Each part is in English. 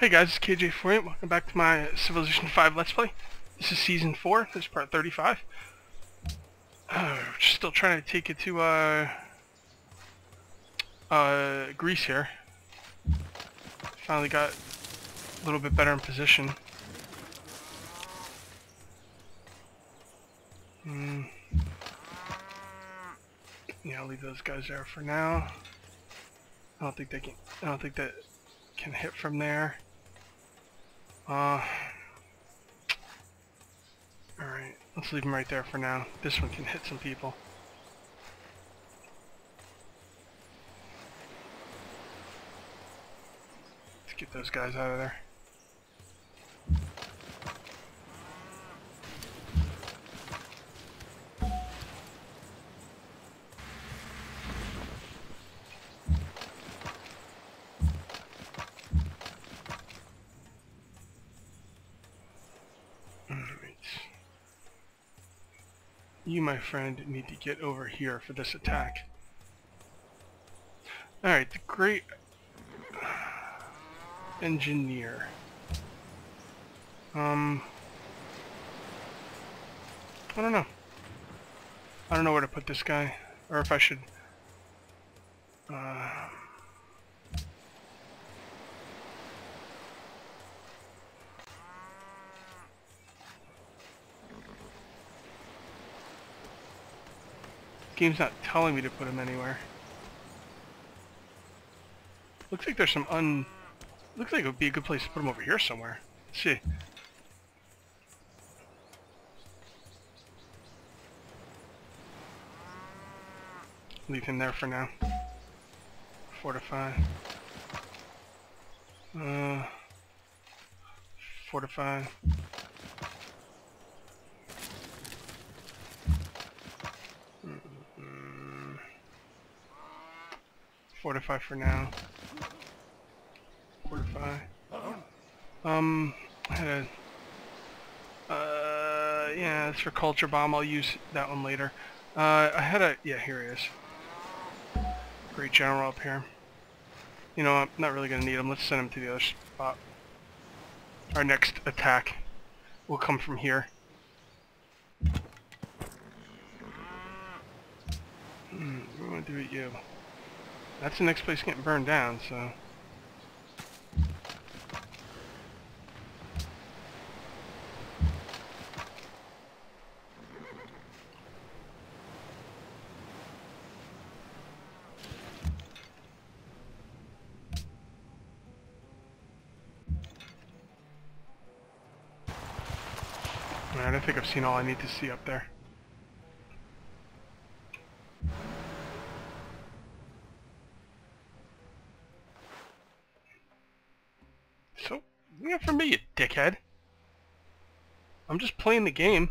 Hey guys, it's KJ48. Welcome back to my Civilization 5 Let's Play. This is Season 4. This is part 35. Uh, still trying to take it to, uh... Uh, Greece here. Finally got a little bit better in position. Hmm. Yeah, I'll leave those guys there for now. I don't think they can, I don't think that can hit from there. Uh, Alright, let's leave him right there for now. This one can hit some people. Let's get those guys out of there. My friend, need to get over here for this attack. Alright, the great engineer. Um, I don't know. I don't know where to put this guy, or if I should, uh, game's not telling me to put him anywhere. Looks like there's some un... Looks like it would be a good place to put him over here somewhere. Let's see. Leave him there for now. Fortify. Uh... Fortify. Fortify for now. Fortify. Um, I had a, uh, yeah, that's for Culture Bomb. I'll use that one later. Uh, I had a, yeah, here he is. Great General up here. You know, I'm not really going to need him. Let's send him to the other spot. Our next attack will come from here. Hmm, what do I want to do with you? That's the next place getting burned down, so... I don't think I've seen all I need to see up there. for me, you dickhead. I'm just playing the game.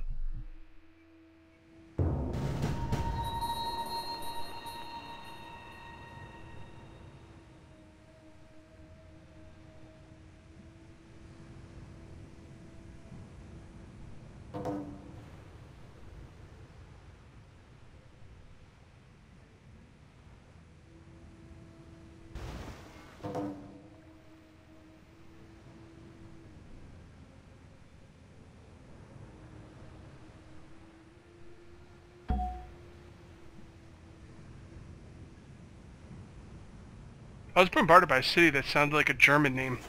I was bombarded by a city that sounded like a German name.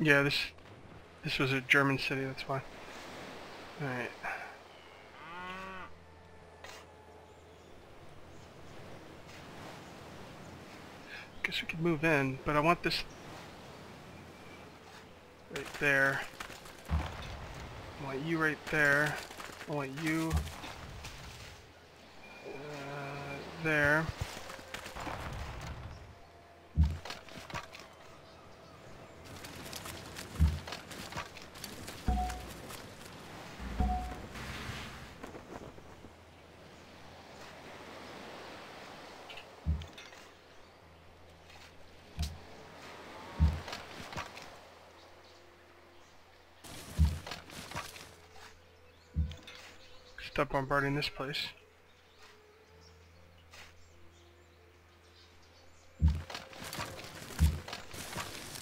Yeah, this this was a German city, that's why. Alright. Guess we could move in, but I want this right there. I want you right there. I want you uh, there. Bombarding this place.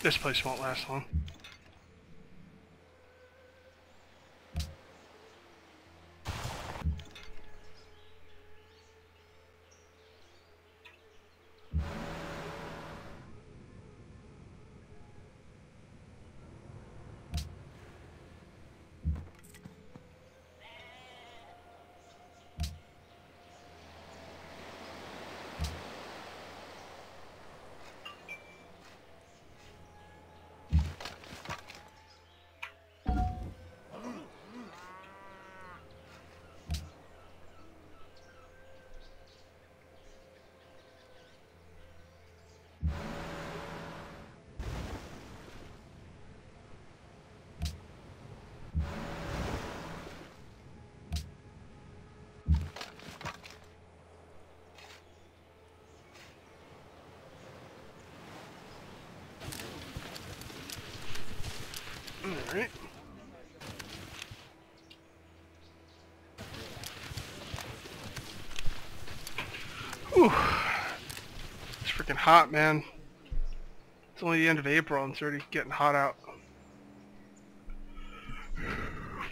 This place won't last long. Alright. Whew. It's freaking hot, man. It's only the end of April and it's already getting hot out.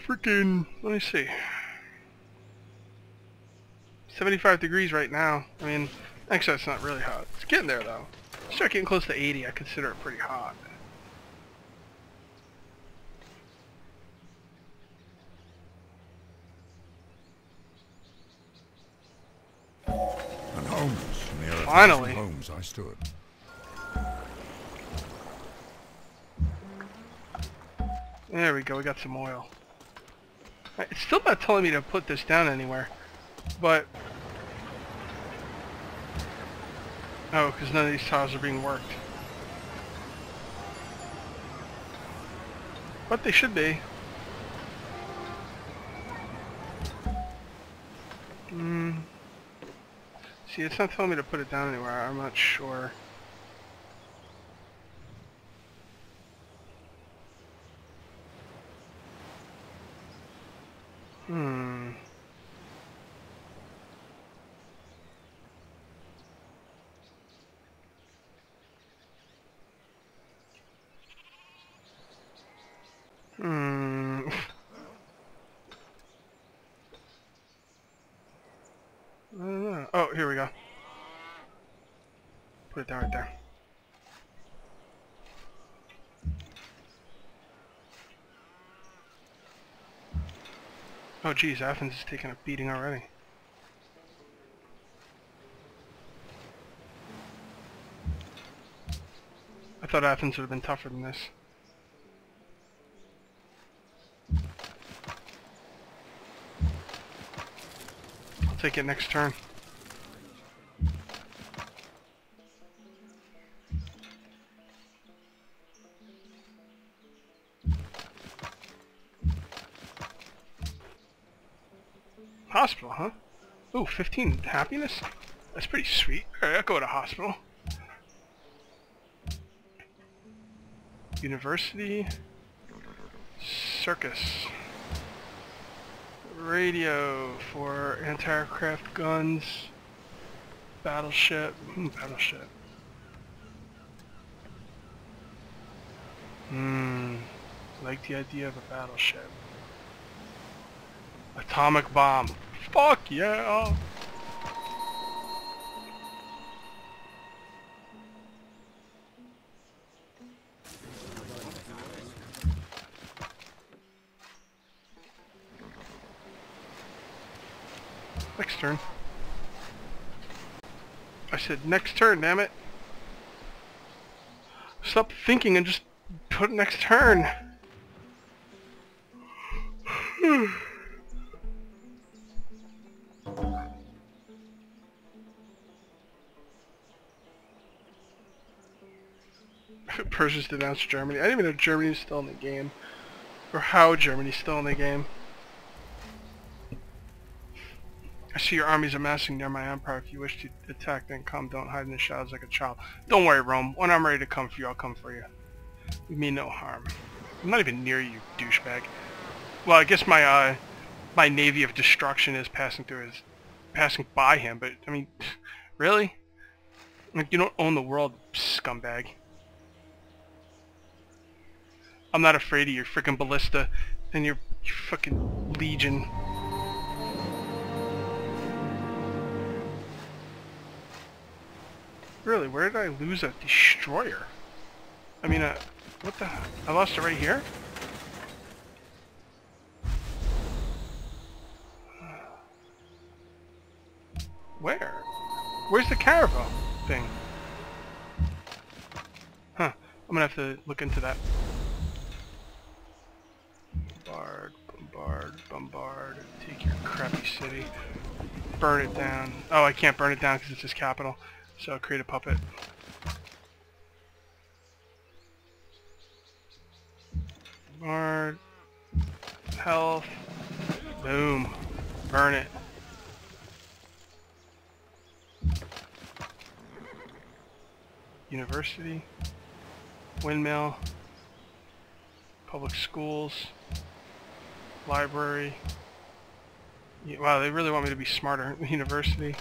Freaking, let me see. 75 degrees right now. I mean, actually it's not really hot. It's getting there though. Start getting close to 80, I consider it pretty hot. And homeless near a Finally. homes I stood. There we go, we got some oil. It's still not telling me to put this down anywhere, but... Oh, because none of these tiles are being worked. But they should be. Hmm. See, it's not telling me to put it down anywhere. I'm not sure. Hmm. Hmm. here we go. Put it down right there. Oh geez, Athens is taking a beating already. I thought Athens would have been tougher than this. I'll take it next turn. Hospital, huh? Ooh, 15 happiness? That's pretty sweet. Alright, I'll go to hospital. University. Circus. Radio for anti-aircraft guns. Battleship. Hmm, battleship. Hmm. Like the idea of a battleship. Atomic bomb. Fuck yeah! Next turn. I said next turn, damn it. Stop thinking and just put next turn. Persia's denounced Germany. I didn't even know Germany was still in the game. Or how Germany's still in the game. I see your armies amassing near my empire. If you wish to attack, then come. Don't hide in the shadows like a child. Don't worry, Rome. When I'm ready to come for you, I'll come for you. We mean no harm. I'm not even near you, douchebag. Well, I guess my, uh, my navy of destruction is passing through his, passing by him. But I mean, really? Like you don't own the world, scumbag. I'm not afraid of your freaking ballista and your, your fucking legion. Really, where did I lose a destroyer? I mean, uh, what the? I lost it right here. Where? Where's the caravel thing? Huh. I'm gonna have to look into that. Bombard, bombard. Take your crappy city. Burn it down. Oh, I can't burn it down because it's his capital. So create a puppet. Bombard. Health. Boom. Burn it. University. Windmill. Public schools. Library. Wow, they really want me to be smarter. University.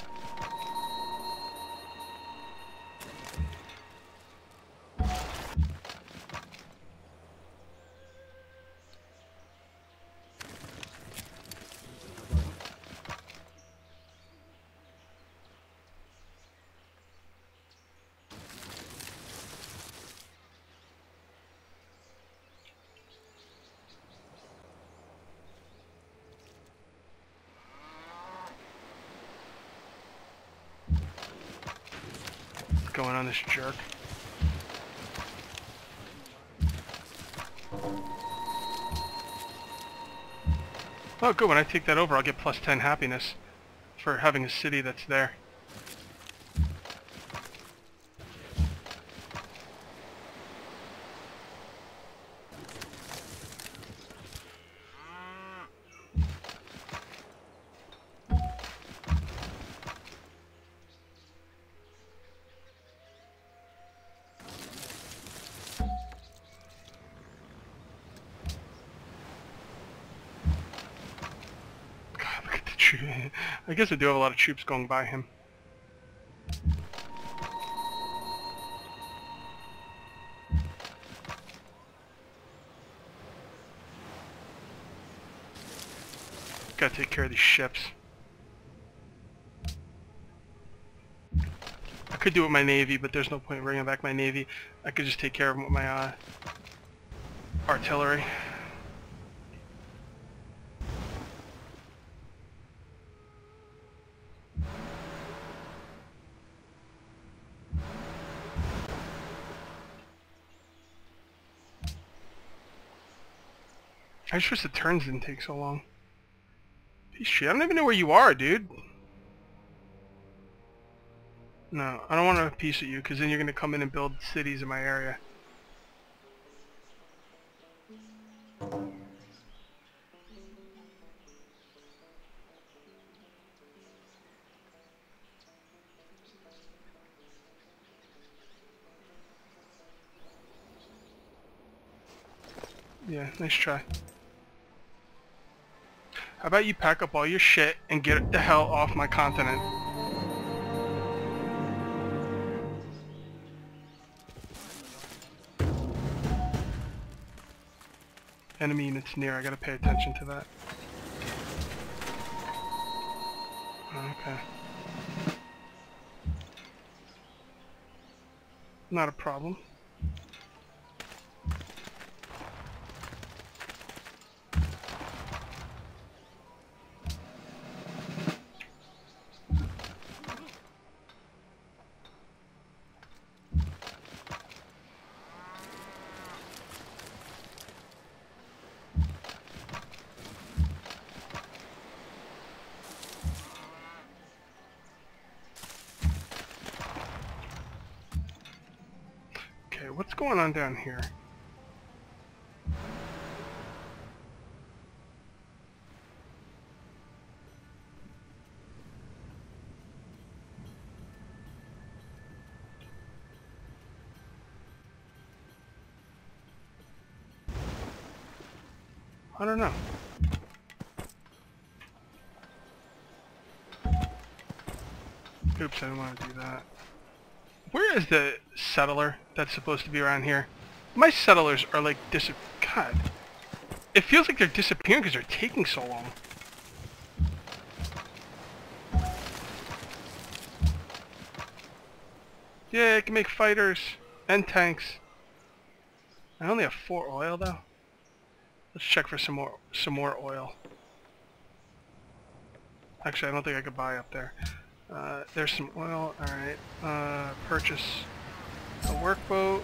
Going on this jerk. Oh good, when I take that over I'll get plus 10 happiness for having a city that's there. I guess I do have a lot of troops going by him. Gotta take care of these ships. I could do it with my navy, but there's no point in bringing back my navy. I could just take care of them with my uh, artillery. I just wish the turns didn't take so long. Piece shit, I don't even know where you are, dude. No, I don't want to peace at you, because then you're going to come in and build cities in my area. Yeah, nice try. How about you pack up all your shit and get the hell off my continent? Enemy units near, I gotta pay attention to that. Okay. Not a problem. Okay, what's going on down here? I don't know. Oops, I didn't want to do that. Where is the settler that's supposed to be around here? My settlers are like dis- God. It feels like they're disappearing because they're taking so long. Yeah, I can make fighters and tanks. I only have four oil though. Let's check for some more some more oil. Actually, I don't think I could buy up there. Uh, there's some oil. All right. Uh, purchase a workboat.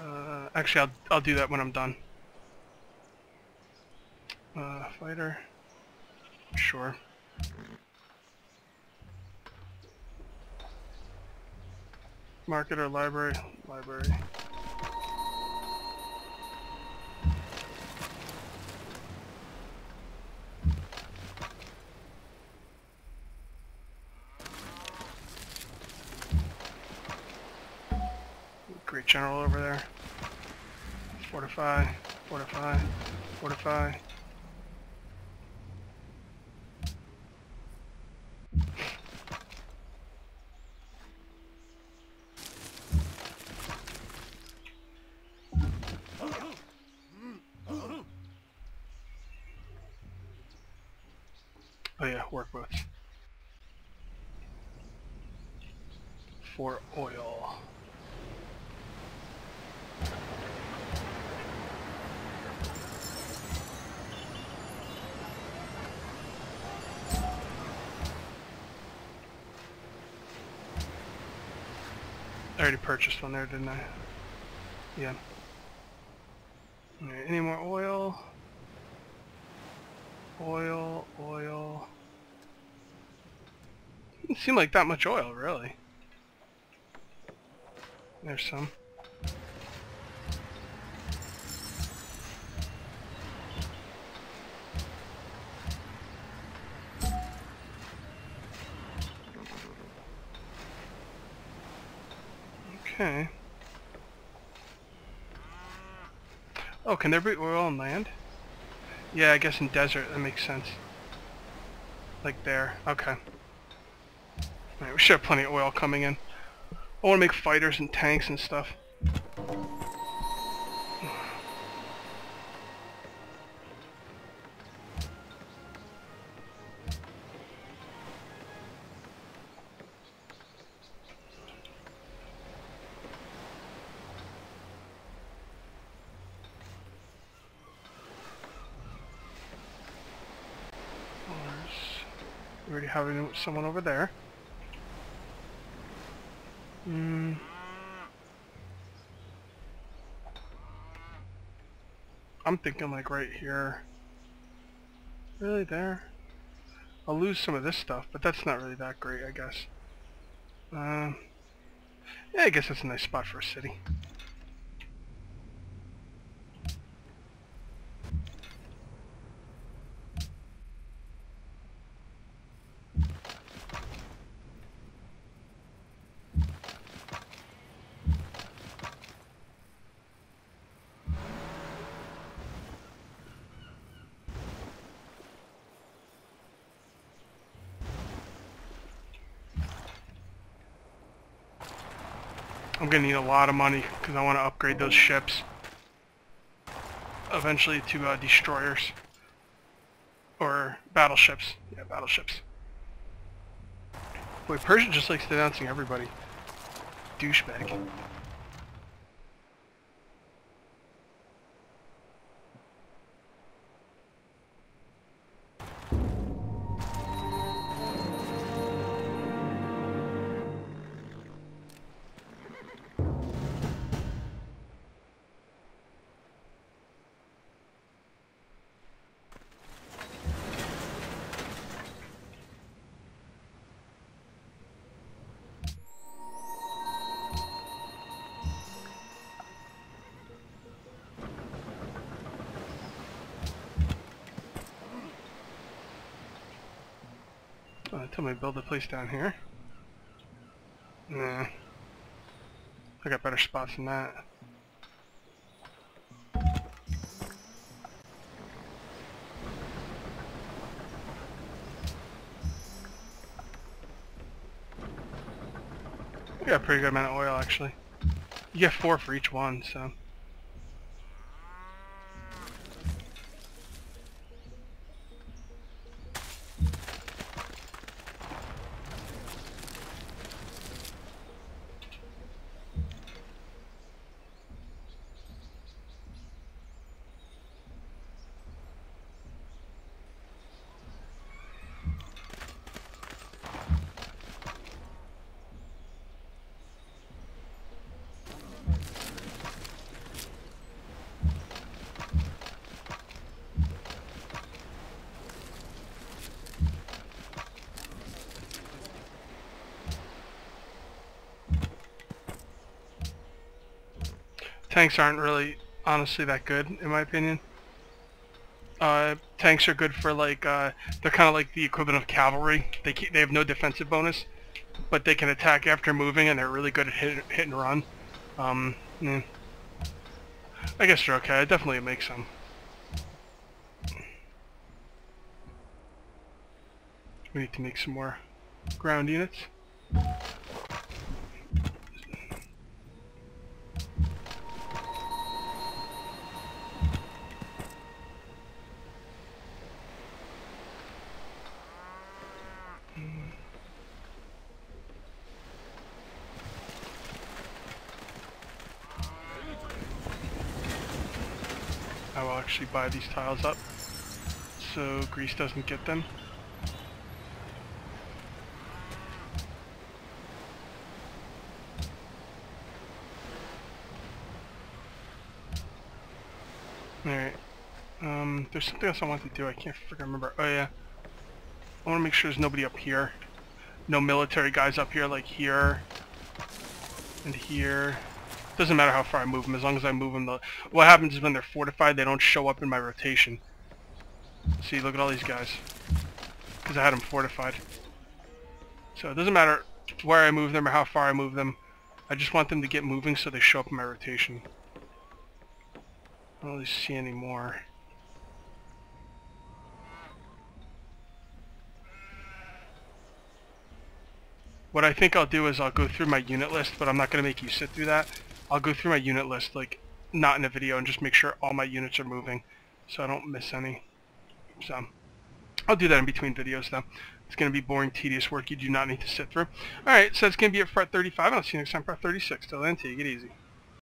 Uh, actually, I'll I'll do that when I'm done. Uh, fighter. Sure. Market or library? Library. General over there. Fortify, fortify, fortify. Oh yeah, workboats. For oil. I already purchased one there, didn't I? Yeah. Alright, any more oil? Oil, oil. Doesn't seem like that much oil, really. There's some. Okay. Oh, can there be oil on land? Yeah, I guess in desert, that makes sense. Like there. Okay. Alright, we should have plenty of oil coming in. I want to make fighters and tanks and stuff. Already have someone over there. Hmm. I'm thinking like right here. Really there? I'll lose some of this stuff, but that's not really that great, I guess. Um, yeah, I guess that's a nice spot for a city. I'm gonna need a lot of money because I want to upgrade those ships eventually to uh, destroyers or battleships. Yeah, battleships. Boy, Persia just likes denouncing everybody. Douchebag. Uh, tell me to build a place down here. Nah. I got better spots than that. We got a pretty good amount of oil actually. You get four for each one, so... Tanks aren't really, honestly, that good, in my opinion. Uh, tanks are good for like, uh, they're kind of like the equivalent of cavalry. They they have no defensive bonus, but they can attack after moving, and they're really good at hit, hit and run. Um. I guess they're okay. I definitely make some. We need to make some more ground units. Actually buy these tiles up so Greece doesn't get them. Alright. Um, there's something else I want to do. I can't freaking remember. Oh yeah. I want to make sure there's nobody up here. No military guys up here like here and here. Doesn't matter how far I move them, as long as I move them. The, what happens is when they're fortified, they don't show up in my rotation. See, look at all these guys. Because I had them fortified. So it doesn't matter where I move them or how far I move them. I just want them to get moving so they show up in my rotation. I don't really see any more. What I think I'll do is I'll go through my unit list, but I'm not going to make you sit through that. I'll go through my unit list, like, not in a video, and just make sure all my units are moving, so I don't miss any. So, I'll do that in between videos, though. It's going to be boring, tedious work you do not need to sit through. Alright, so that's going to be it for part 35, and I'll see you next time for part 36. Till then, take it easy.